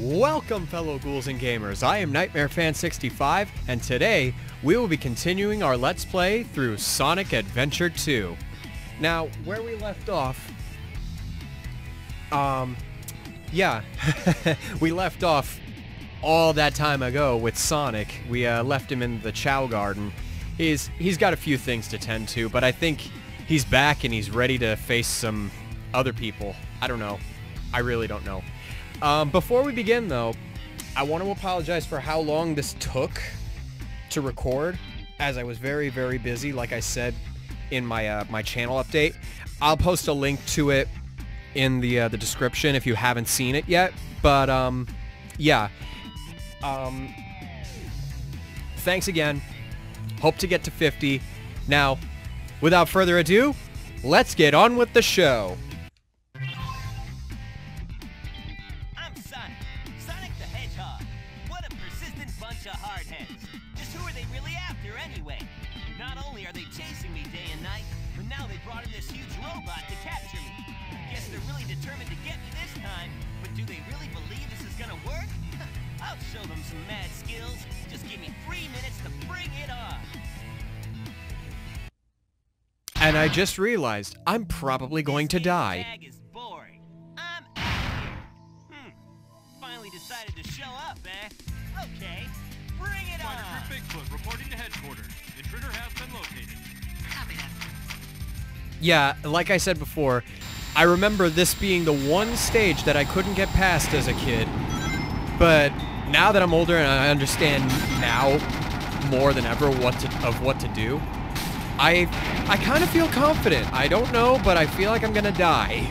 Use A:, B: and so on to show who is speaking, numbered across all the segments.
A: Welcome, fellow ghouls and gamers. I am Nightmare Fan 65, and today we will be continuing our Let's Play through Sonic Adventure 2. Now, where we left off, um, yeah, we left off all that time ago with Sonic. We uh, left him in the Chao Garden. He's he's got a few things to tend to, but I think he's back and he's ready to face some other people. I don't know. I really don't know. Um, before we begin, though, I want to apologize for how long this took to record, as I was very, very busy, like I said in my uh, my channel update. I'll post a link to it in the uh, the description if you haven't seen it yet. But um, yeah. Um, thanks again. Hope to get to 50. Now, without further ado, let's get on with the show.
B: Now they brought in this huge robot to capture me. Guess they're really determined to get me this time. But do they really believe this is gonna work? I'll show them some mad skills. Just give me three minutes to bring it on.
A: And I just realized I'm probably going to die. Yeah, like I said before, I remember this being the one stage that I couldn't get past as a kid. But now that I'm older and I understand now more than ever what to, of what to do, I I kind of feel confident. I don't know, but I feel like I'm gonna die.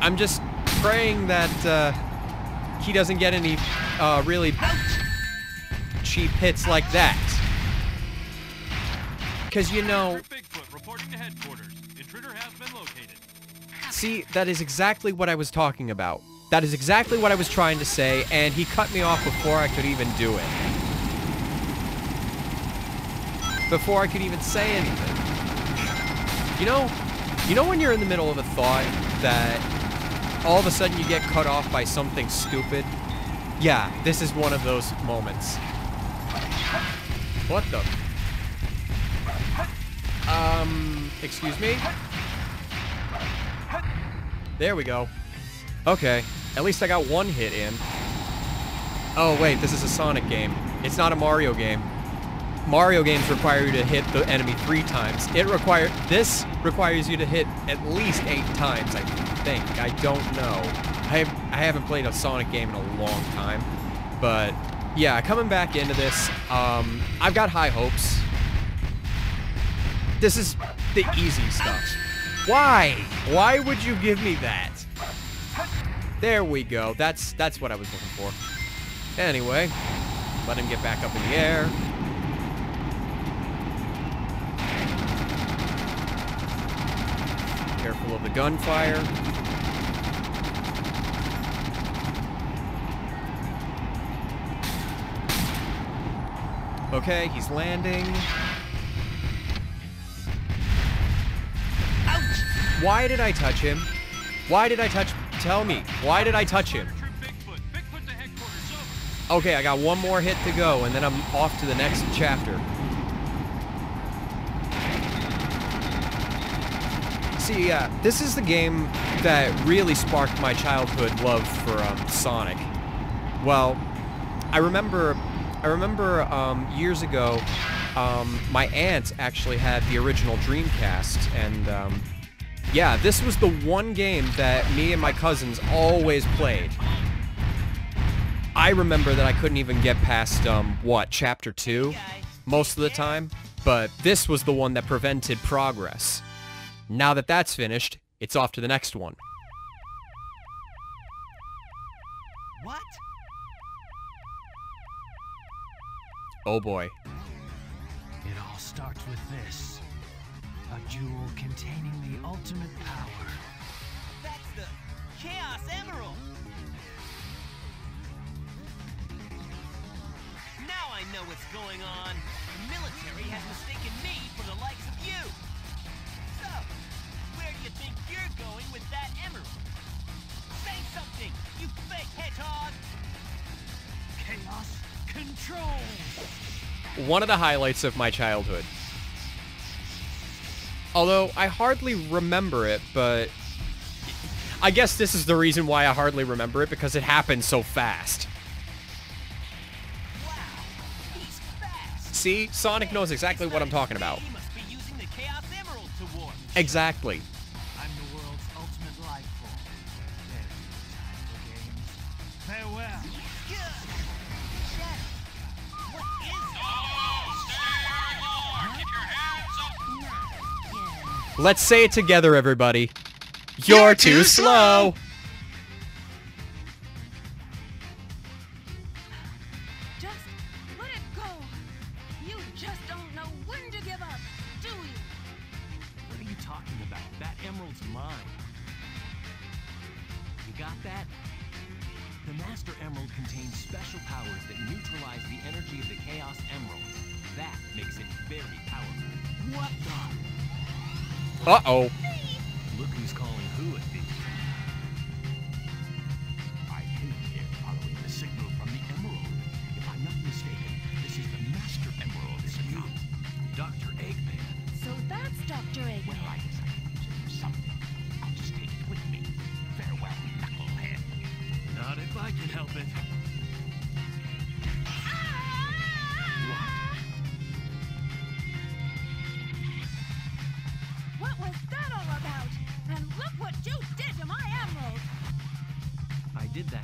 A: I'm just praying that uh, he doesn't get any uh, really cheap hits like that. Because you know. See, that is exactly what I was talking about. That is exactly what I was trying to say, and he cut me off before I could even do it. Before I could even say anything. You know, you know when you're in the middle of a thought that all of a sudden you get cut off by something stupid? Yeah, this is one of those moments. What the? Um, excuse me? There we go. Okay, at least I got one hit in. Oh wait, this is a Sonic game. It's not a Mario game. Mario games require you to hit the enemy three times. It require this requires you to hit at least eight times, I think. I don't know. I have, I haven't played a Sonic game in a long time, but yeah, coming back into this, um, I've got high hopes. This is the easy stuff. Why? Why would you give me that? There we go. That's that's what I was looking for. Anyway, let him get back up in the air. Careful of the gunfire. Okay, he's landing. Why did I touch him? Why did I touch... Tell me. Why did I touch him?
C: Troop Bigfoot. Bigfoot to headquarters. Over.
A: Okay, I got one more hit to go, and then I'm off to the next chapter. See, yeah, this is the game that really sparked my childhood love for um, Sonic. Well, I remember, I remember um, years ago, um, my aunt actually had the original Dreamcast, and um, yeah, this was the one game that me and my cousins always played. I remember that I couldn't even get past, um, what, chapter 2? Most of the time. But this was the one that prevented progress. Now that that's finished, it's off to the next one.
B: What?
A: Oh boy.
D: It all starts with this. A jewel containing the ultimate power.
B: That's the Chaos Emerald. Now I know what's going on. The military has mistaken me for the likes of you. So, where do you think you're going with that emerald. Say something, you fake hedgehog!
D: Chaos control!
A: One of the highlights of my childhood. Although I hardly remember it, but I guess this is the reason why I hardly remember it because it happened so fast.
B: Wow, fast.
A: See, Sonic knows exactly what I'm talking about.
B: He
A: Let's say it together, everybody. You're, too, slow.
E: Just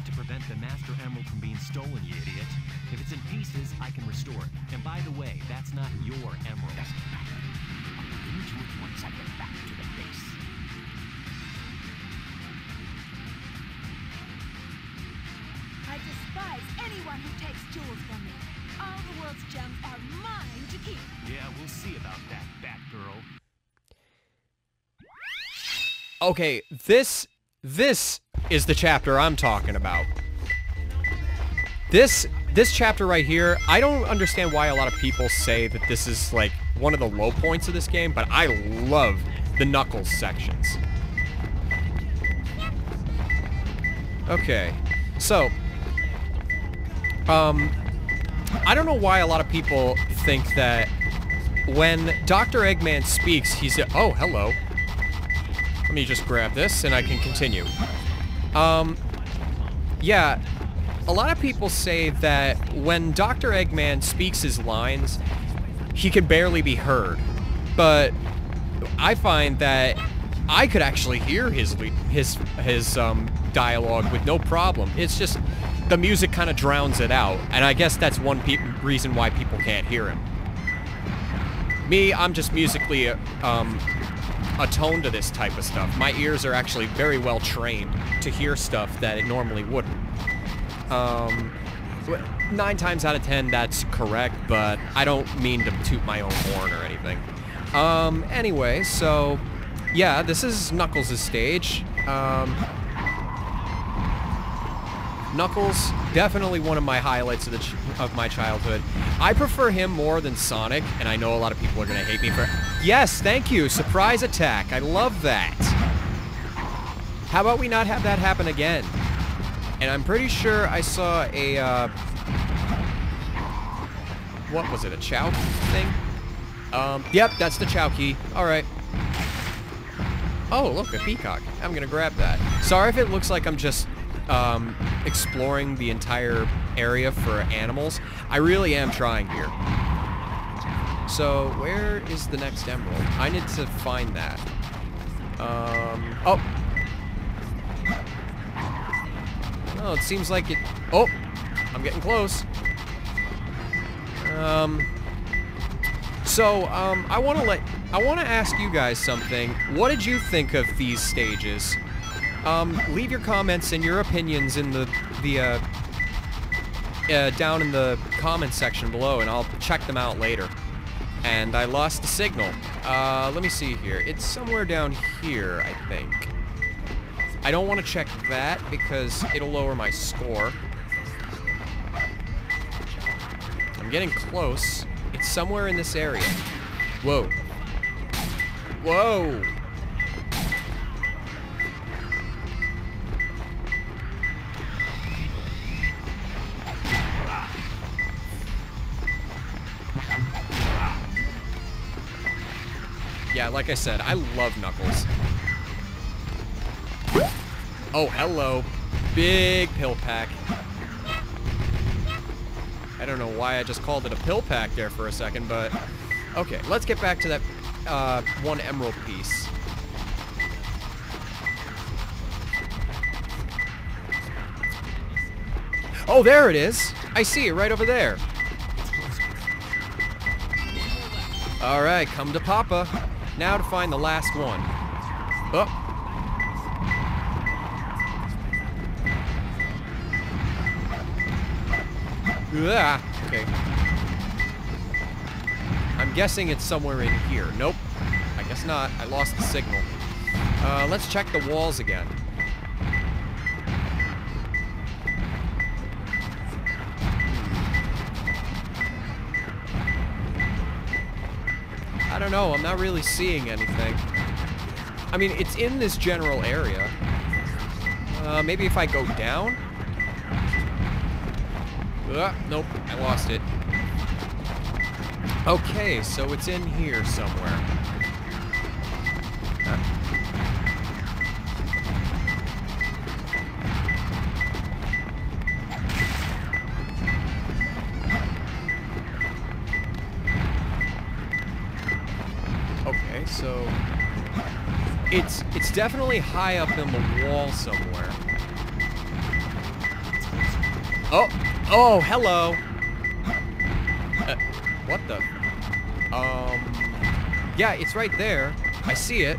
E: to
D: prevent the Master Emerald from being stolen, you idiot. If it's in pieces, I can restore it. And by the way, that's not your emerald. Doesn't matter. I'll look into it once I get back to the base.
E: I despise anyone who takes jewels from me. All the world's gems are mine to keep.
D: Yeah, we'll see about that, Batgirl.
A: Okay, this this is the chapter I'm talking about. This this chapter right here, I don't understand why a lot of people say that this is like one of the low points of this game, but I love the Knuckles sections. Okay. So, um I don't know why a lot of people think that when Dr. Eggman speaks, he's oh, hello. Let me just grab this and I can continue. Um, yeah, a lot of people say that when Dr. Eggman speaks his lines, he can barely be heard. But I find that I could actually hear his his his um, dialogue with no problem. It's just the music kind of drowns it out, and I guess that's one reason why people can't hear him. Me, I'm just musically uh, um, attuned to this type of stuff. My ears are actually very well trained to hear stuff that it normally wouldn't. Um, nine times out of ten, that's correct, but I don't mean to toot my own horn or anything. Um, anyway, so yeah, this is Knuckles' stage. Um, Knuckles, definitely one of my highlights of of my childhood. I prefer him more than Sonic, and I know a lot of people are gonna hate me for. Yes, thank you. Surprise attack. I love that. How about we not have that happen again? And I'm pretty sure I saw a. Uh, what was it? A Chao thing? Um, yep, that's the Chao key. All right. Oh, look, a peacock. I'm gonna grab that. Sorry if it looks like I'm just um, exploring the entire area for animals. I really am trying here. So, where is the next emerald? I need to find that. Um, oh. Oh, it seems like it... Oh, I'm getting close. Um, so, um, I want to let... I want to ask you guys something. What did you think of these stages? Um, leave your comments and your opinions in the, the, uh, uh, down in the comments section below, and I'll check them out later. And I lost the signal. Uh, let me see here. It's somewhere down here, I think. I don't want to check that because it'll lower my score. I'm getting close. It's somewhere in this area. Whoa. Whoa. Yeah, like I said, I love Knuckles. Oh, hello. Big pill pack. I don't know why I just called it a pill pack there for a second, but... Okay, let's get back to that uh, one emerald piece. Oh, there it is. I see it right over there. All right, come to Papa. Now to find the last one. Oh. Ah, okay. I'm guessing it's somewhere in here. Nope. I guess not. I lost the signal. Uh, let's check the walls again. Don't know. I'm not really seeing anything. I mean, it's in this general area. Uh, maybe if I go down? Uh, nope, I lost it. Okay, so it's in here somewhere. Huh. It's it's definitely high up in the wall somewhere. Oh, oh, hello. Uh, what the? Um, yeah, it's right there. I see it.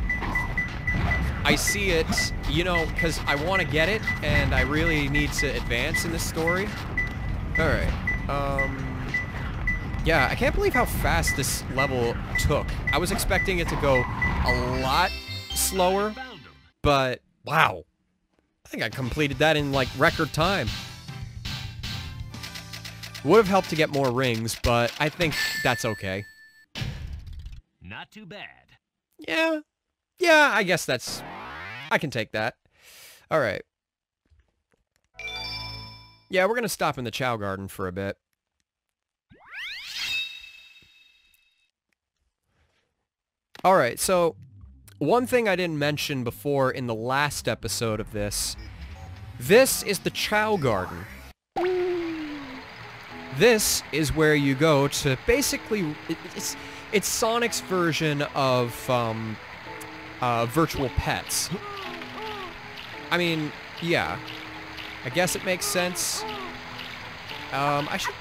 A: I see it, you know, because I want to get it, and I really need to advance in this story. All right. Um, yeah, I can't believe how fast this level took. I was expecting it to go a lot slower, but wow. I think I completed that in like record time. Would have helped to get more rings, but I think that's okay.
D: Not too bad.
A: Yeah. Yeah, I guess that's... I can take that. Alright. Yeah, we're gonna stop in the Chao Garden for a bit. Alright, so... One thing I didn't mention before in the last episode of this. This is the Chao Garden. This is where you go to basically, it's, it's Sonic's version of um, uh, virtual pets. I mean, yeah. I guess it makes sense. Um, I should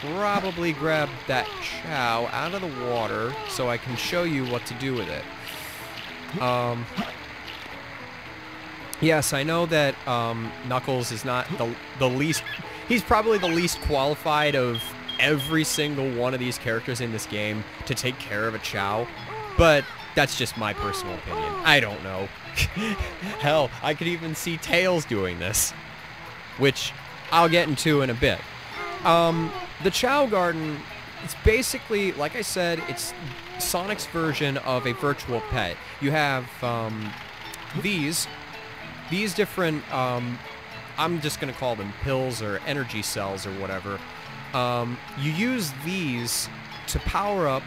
A: probably grab that chao out of the water so I can show you what to do with it. Um, yes, I know that um, Knuckles is not the, the least... He's probably the least qualified of every single one of these characters in this game to take care of a chao, but that's just my personal opinion. I don't know. Hell, I could even see Tails doing this, which I'll get into in a bit. Um, the Chao Garden, it's basically, like I said, it's Sonic's version of a virtual pet. You have um, these, these different, um, I'm just going to call them pills or energy cells or whatever. Um, you use these to power up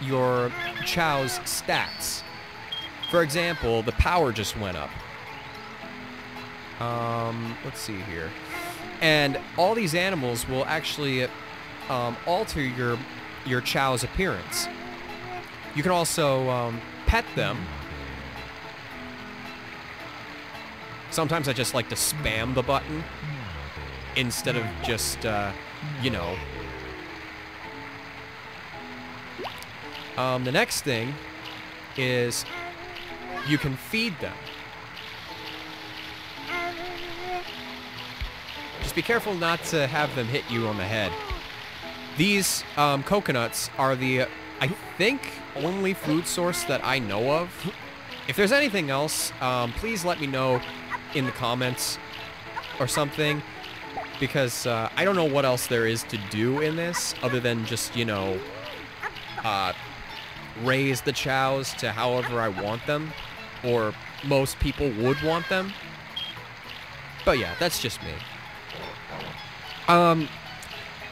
A: your Chao's stats. For example, the power just went up. Um, let's see here. And all these animals will actually um, alter your your Chao's appearance. You can also um, pet them. Sometimes I just like to spam the button instead of just, uh, you know. Um, the next thing is you can feed them. Just be careful not to have them hit you on the head. These um, coconuts are the, I think, only food source that I know of. If there's anything else, um, please let me know in the comments or something because uh, I don't know what else there is to do in this other than just, you know, uh, raise the chows to however I want them or most people would want them. But yeah, that's just me. Um,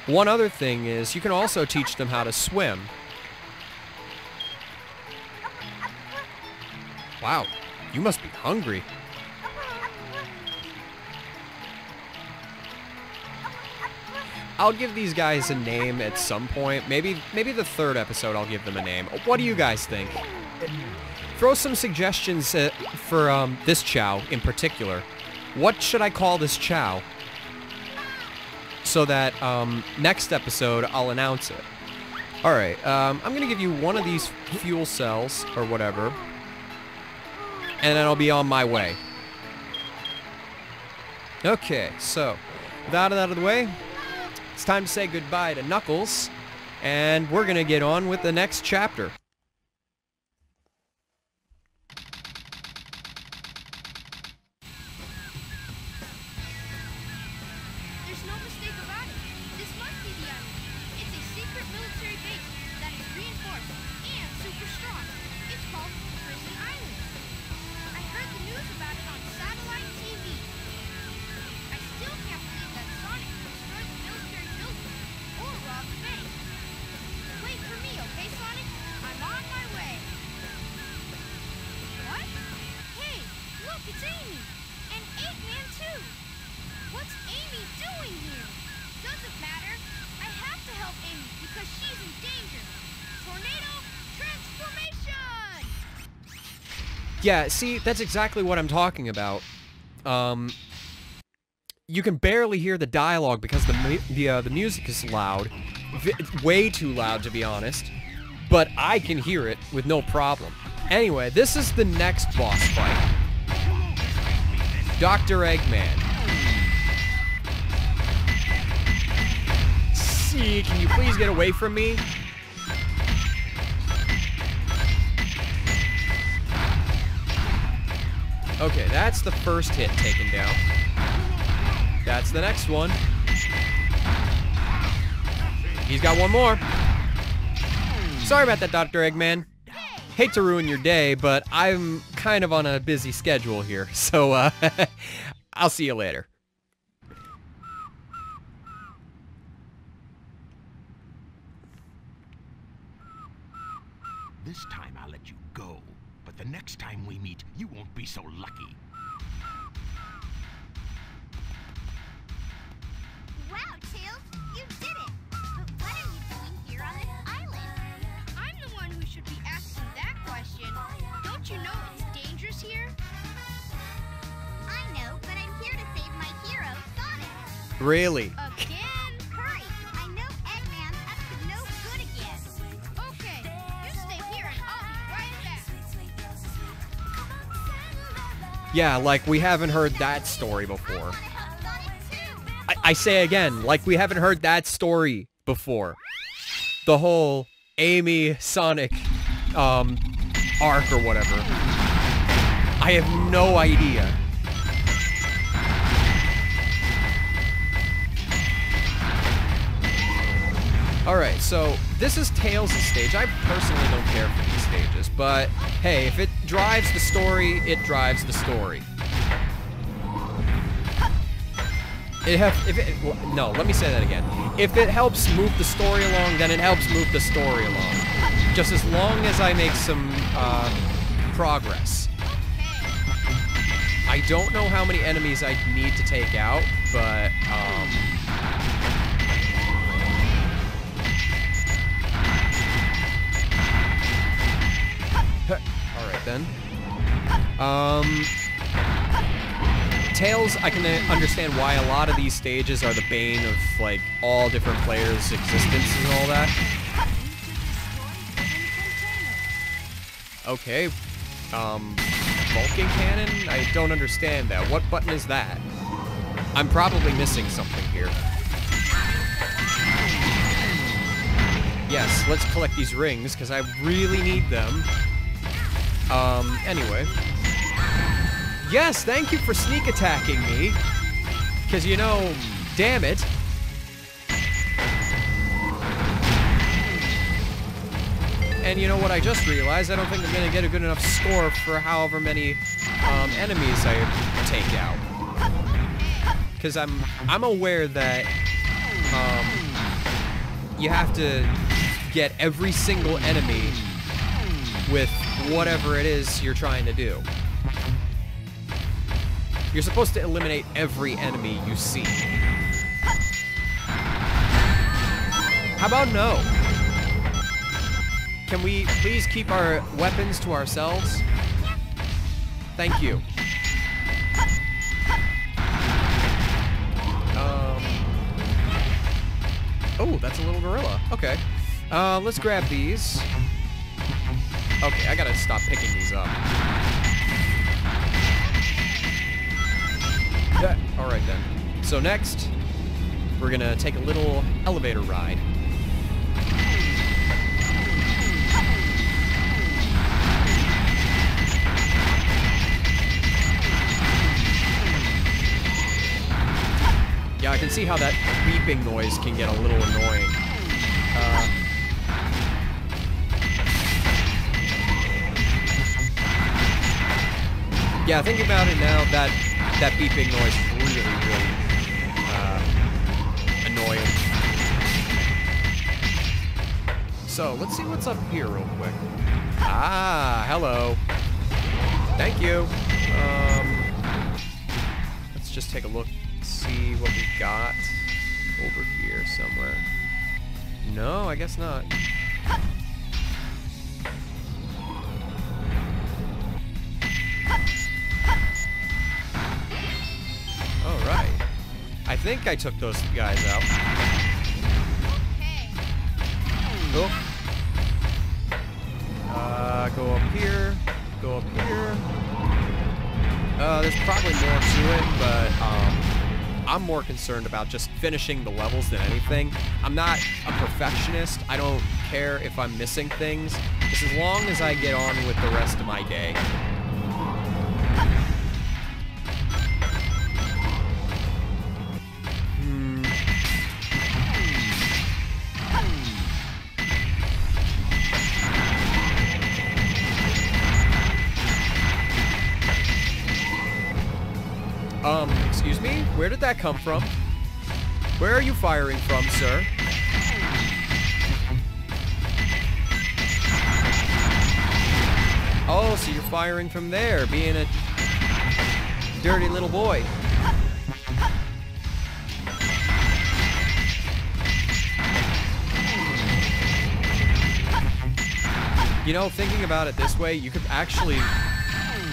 A: one other thing is you can also teach them how to swim. Wow, you must be hungry. I'll give these guys a name at some point. Maybe maybe the third episode I'll give them a name. What do you guys think? Throw some suggestions uh, for um, this chao in particular. What should I call this chao? So that um, next episode I'll announce it. Alright, um, I'm gonna give you one of these fuel cells, or whatever. And then I'll be on my way. Okay, so, with that out of the way, it's time to say goodbye to Knuckles, and we're gonna get on with the next chapter.
F: There's no mistake about it. This must be the island. It's a secret military base that is reinforced and super strong. It's called Prison Island. I heard the news about it on satellite TV. I still can't believe that Sonic destroyed the military building or robbed the bank. Wait for me, okay, Sonic? I'm on my way. What? Hey, look, it's Amy. And Eggman, too. What's Amy doing here? Doesn't matter. I have to help Amy because she's in danger. Tornado transformation!
A: Yeah, see, that's exactly what I'm talking about. Um, you can barely hear the dialogue because the the uh, the music is loud, v- way too loud to be honest. But I can hear it with no problem. Anyway, this is the next boss fight. Dr. Eggman. See, can you please get away from me? Okay, that's the first hit taken down. That's the next one. He's got one more. Sorry about that, Dr. Eggman. Hate to ruin your day, but I'm kind of on a busy schedule here, so uh, I'll see you later.
G: This time I'll let you go. But the next time we meet, you won't be so lucky.
F: Wow, Tails, you did it! But what are you doing here on this island? I'm the one who should be asking that question. Don't you know it's dangerous here? I know, but I'm here to save my hero, Sonic.
A: Really? Yeah, like we haven't heard that story before. I, I say again, like we haven't heard that story before. The whole Amy Sonic um arc or whatever. I have no idea. Alright, so this is Tails' stage. I personally don't care for stages, but hey, if it drives the story, it drives the story. It have if it no, let me say that again. If it helps move the story along, then it helps move the story along. Just as long as I make some uh, progress. I don't know how many enemies I need to take out, but um, then. Um, Tails, I can uh, understand why a lot of these stages are the bane of like all different players' existence and all that. Okay. Um, Vulcan cannon? I don't understand that. What button is that? I'm probably missing something here. Yes, let's collect these rings, because I really need them. Um, anyway. Yes, thank you for sneak attacking me. Because, you know, damn it. And you know what I just realized? I don't think I'm going to get a good enough score for however many um, enemies I take out. Because I'm, I'm aware that um, you have to get every single enemy with whatever it is you're trying to do. You're supposed to eliminate every enemy you see. How about no? Can we please keep our weapons to ourselves? Thank you. Um, oh, that's a little gorilla. Okay. Uh, let's grab these. Okay, I gotta stop picking these up. Yeah, alright then. So next, we're gonna take a little elevator ride. Yeah, I can see how that beeping noise can get a little annoying. Uh, yeah, thinking about it now, that that beeping noise really, really uh, annoying. So, let's see what's up here real quick. Ah, hello. Thank you. Um, let's just take a look, see what we got over here somewhere. No, I guess not. Think I took those guys out.
F: Okay.
A: Oh. Uh, go up here. Go up here. Uh, there's probably more to it, but um, I'm more concerned about just finishing the levels than anything. I'm not a perfectionist. I don't care if I'm missing things, just as long as I get on with the rest of my day. Where did that come from? Where are you firing from, sir? Oh, so you're firing from there, being a dirty little boy. You know, thinking about it this way, you could actually...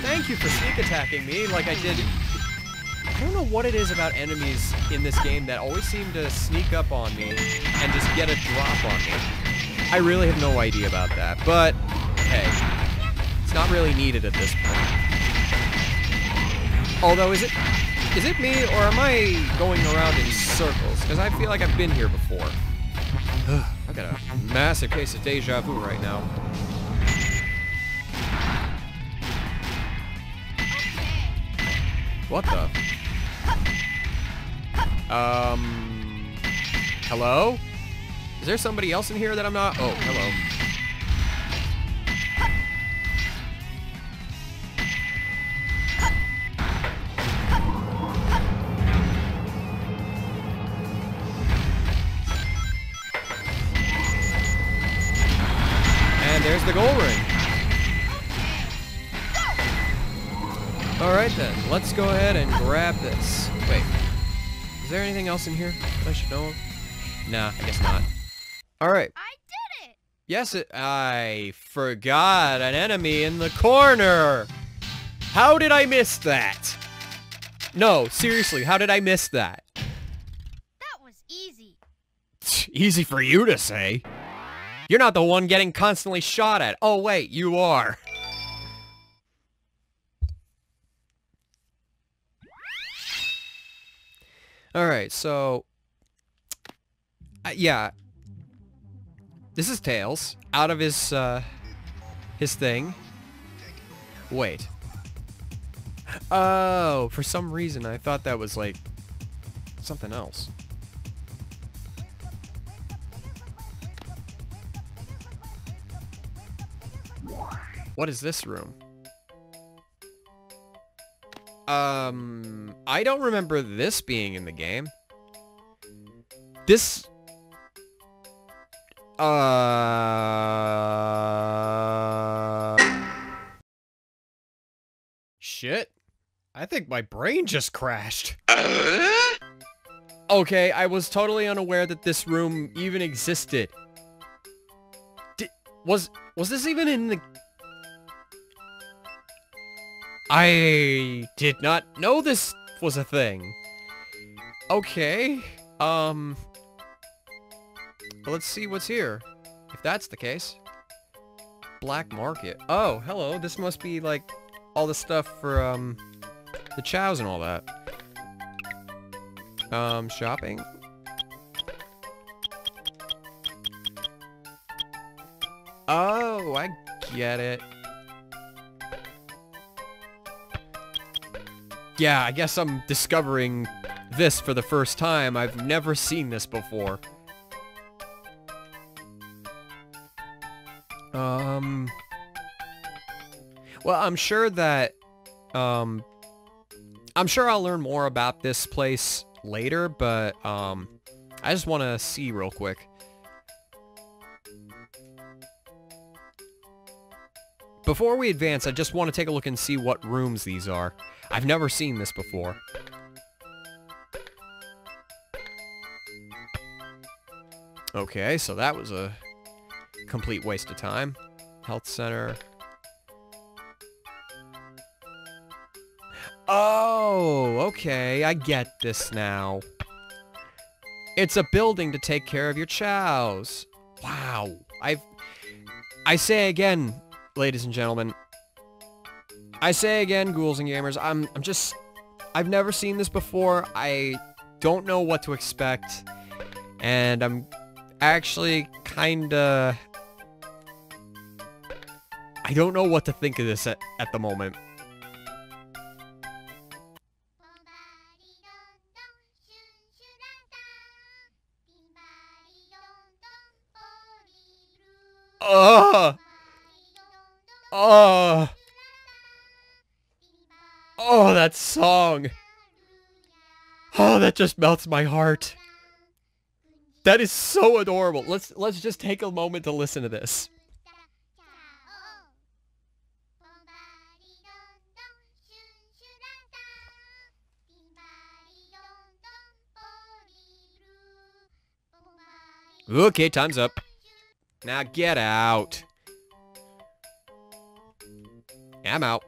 A: Thank you for sneak attacking me like I did I don't know what it is about enemies in this game that always seem to sneak up on me and just get a drop on me. I really have no idea about that, but hey, it's not really needed at this point. Although, is it is it me or am I going around in circles? Because I feel like I've been here before. I've got a massive case of deja vu right now. What the? Um, hello? Is there somebody else in here that I'm not? Oh, hello. And there's the goal ring. Alright then, let's go ahead and grab this. Wait, is there anything else in here I should know of? Nah, I guess not. Alright.
F: I did it!
A: Yes, it, I forgot an enemy in the corner. How did I miss that? No, seriously, how did I miss that?
F: That was easy.
A: Easy for you to say. You're not the one getting constantly shot at. Oh, wait, you are. Alright, so... Uh, yeah. This is Tails. Out of his, uh... His thing. Wait. Oh, for some reason I thought that was, like... Something else. What is this room? Um, I don't remember this being in the game. This... Uh... shit. I think my brain just crashed. Okay, I was totally unaware that this room even existed. Di- was was this even in the I did not know this was a thing. Okay. Um Let's see what's here. If that's the case. Black market. Oh, hello. This must be like all the stuff for um the chows and all that. Um, shopping. Oh, I get it. Yeah, I guess I'm discovering this for the first time. I've never seen this before. Um... Well, I'm sure that, um... I'm sure I'll learn more about this place later, but, um... I just want to see real quick. Before we advance, I just want to take a look and see what rooms these are. I've never seen this before. Okay, so that was a complete waste of time. Health center. Oh, okay, I get this now. It's a building to take care of your chows. Wow. I've... I say again, ladies and gentlemen. I say again, ghouls and gamers, I'm, I'm just... I've never seen this before. I don't know what to expect. And I'm actually kinda... I don't know what to think of this at, at the moment. Ugh! Oh! Oh, that song! Oh, that just melts my heart. That is so adorable. Let's let's just take a moment to listen to this. Okay, time's up. Now get out. I'm out.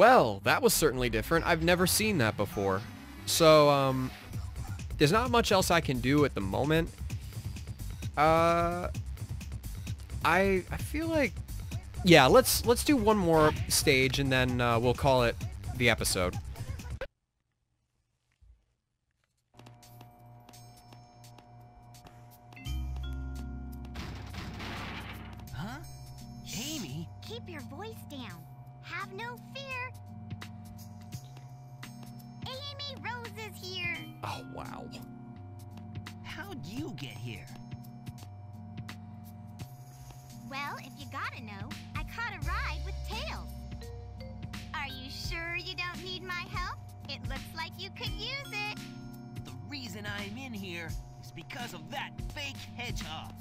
A: Well, that was certainly different. I've never seen that before. So, um, there's not much else I can do at the moment. Uh, I I feel like, yeah, let's let's do one more stage and then uh, we'll call it the episode.
F: Sure you don't need my help? It looks like you could use it.
B: The reason I'm in here is because of that fake hedgehog.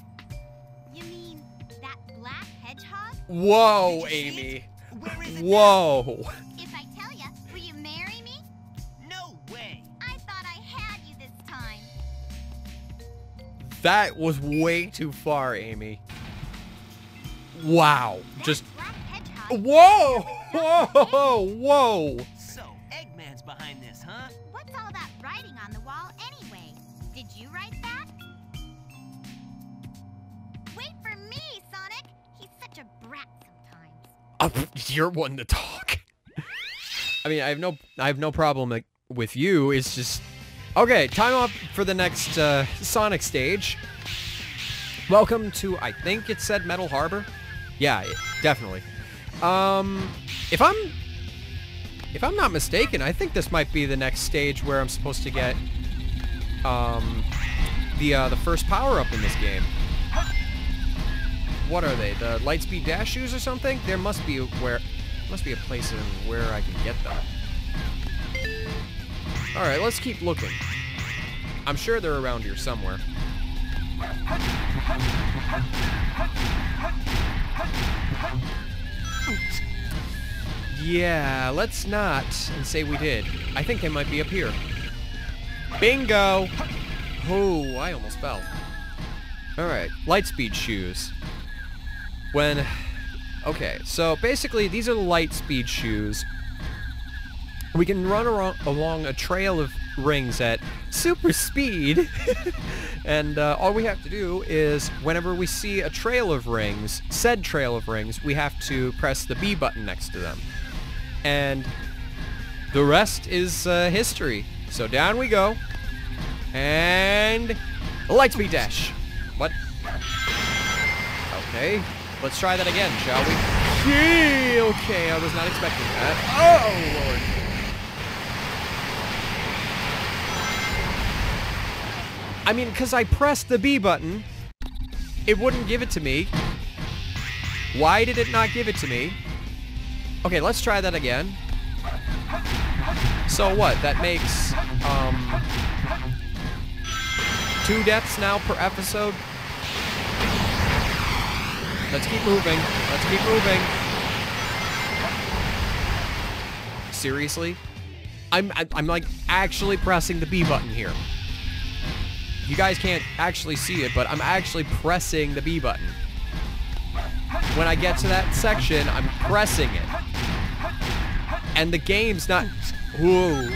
F: You mean that black hedgehog?
A: Whoa,
B: Did you see
A: Amy.
B: it? Where is it now?
A: Whoa.
F: If I tell you, will you marry me?
B: No way.
F: I thought I had you this time.
A: That was way too far, Amy. Wow.
F: That
A: Just
F: black hedgehog.
A: Whoa! Whoa! Whoa!
B: So, Eggman's behind this, huh?
F: What's all that writing on the wall anyway? Did you write that? Wait for me, Sonic! He's such a brat sometimes.
A: Uh, you're one to talk. I mean, I have no, I have no problem like, with you. It's just, okay. Time off for the next uh, Sonic stage. Welcome to, I think it said Metal Harbor. Yeah, it, definitely. Um, if I'm, if I'm not mistaken, I think this might be the next stage where I'm supposed to get, um, the uh, the first power up in this game. What are they? The Lightspeed Dash shoes or something? There must be where must be a place in where I can get that. Alright, let's keep looking. I'm sure they're around here somewhere. Yeah, let's not and say we did. I think they might be up here. Bingo! Oh, I almost fell. Alright, Lightspeed shoes. When... Okay, so basically these are the Lightspeed shoes. We can run aro- along a trail of rings at super speed. and uh, all we have to do is, whenever we see a trail of rings, said trail of rings, we have to press the B button next to them. And the rest is uh, history. So down we go. And Lightspeed dash. What? Okay. Let's try that again, shall we? Gee, okay, I was not expecting that. Oh, Lord. I mean, because I pressed the B button, it wouldn't give it to me. Why did it not give it to me? Okay, let's try that again. So what? That makes, um, two deaths now per episode? Let's keep moving. Let's keep moving. Seriously? I'm, I'm, like actually pressing the B button here. You guys can't actually see it, but I'm actually pressing the B button. When I get to that section, I'm pressing it. And the game's not... Whoa.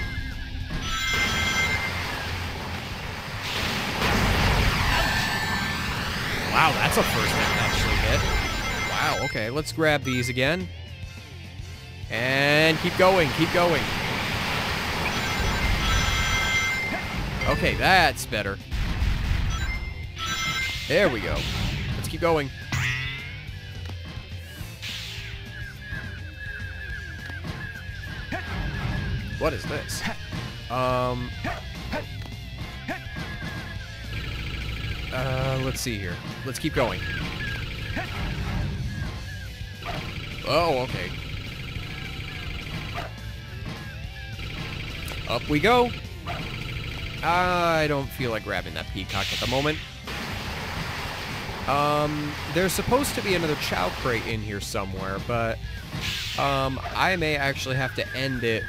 A: Wow, that's a first actually hit. Wow, okay, let's grab these again. And keep going, keep going. Okay, that's better. There we go. Let's keep going. What is this? Um. Uh, let's see here. Let's keep going. Oh, okay. Up we go. I don't feel like grabbing that peacock at the moment. Um, there's supposed to be another Chao crate in here somewhere, but um, I may actually have to end it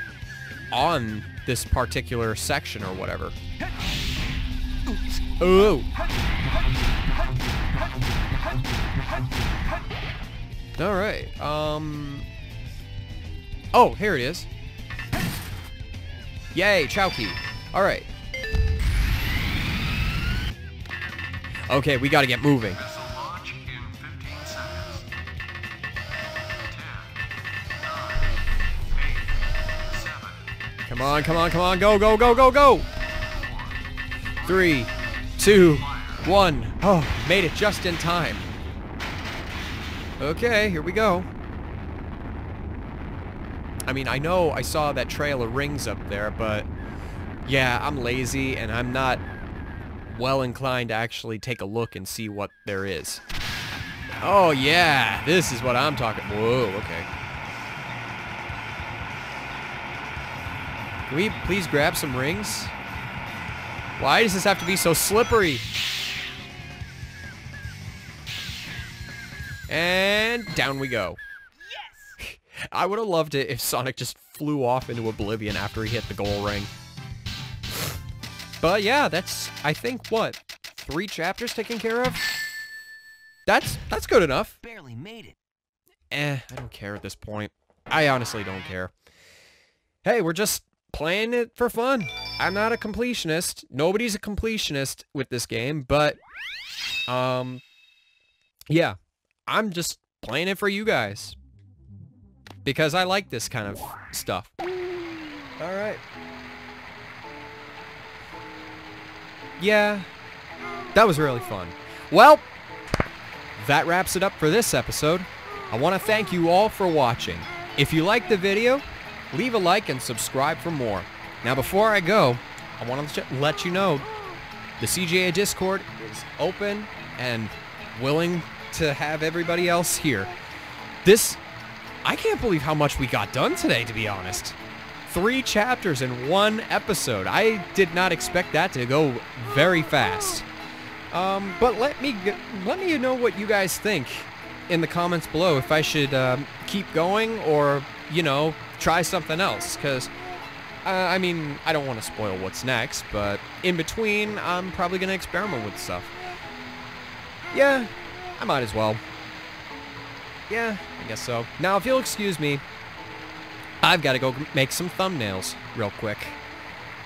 A: on this particular section or whatever. Oh. All right. Um. Oh, here it is. Yay, Chao Key. All right. Okay, we got to get moving. Come on, come on, come on. Go, go, go, go, go. Three, two, one. Oh, made it just in time. Okay, here we go. I mean, I know I saw that trail of rings up there, but yeah, I'm lazy and I'm not well inclined to actually take a look and see what there is. Oh yeah, this is what I'm talking. Whoa, okay. Can we please grab some rings? Why does this have to be so slippery? And down we go.
B: Yes!
A: I would have loved it if Sonic just flew off into oblivion after he hit the goal ring. But yeah, that's, I think, what? Three chapters taken care of? That's, that's good enough.
B: Barely made it.
A: Eh, I don't care at this point. I honestly don't care. Hey, we're just playing it for fun. I'm not a completionist. Nobody's a completionist with this game, but, um, yeah, I'm just playing it for you guys. Because I like this kind of stuff. Alright. Yeah, that was really fun. Well, that wraps it up for this episode. I want to thank you all for watching. If you liked the video, leave a like and subscribe for more. Now before I go, I want to let you know the CGA Discord is open and willing to have everybody else here. This, I can't believe how much we got done today, to be honest. Three chapters in one episode. I did not expect that to go very fast. Um, but let me let me know what you guys think in the comments below. If I should um, keep going or you know try something else, because uh, I mean I don't want to spoil what's next, but in between I'm probably gonna experiment with stuff. Yeah, I might as well. Yeah, I guess so. Now, if you'll excuse me, I've got to go make some thumbnails real quick.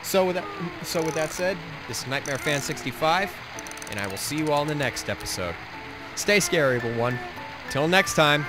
A: So with that, so with that said, this is Nightmare Fan 65, and I will see you all in the next episode. Stay scary, everyone. Till next time.